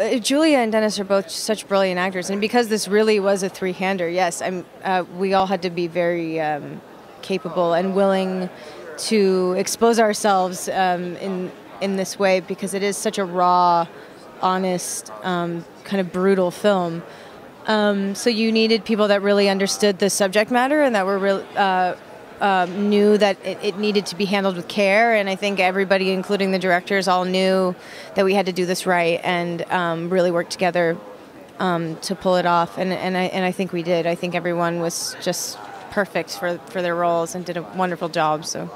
uh, Julia and Denis are both such brilliant actors, and because this really was a three-hander, yes. Uh, we all had to be very um, capable and willing to expose ourselves um, in in this way because it is such a raw, honest, um, kind of brutal film. Um, so you needed people that really understood the subject matter and that were real. Uh, um, knew that it, it, needed to be handled with care, and I think everybody, including the directors, all knew that we had to do this right and um, really work together um, to pull it off. And, and, I, and I think we did. I think everyone was just perfect for, for their roles and did a wonderful job. So.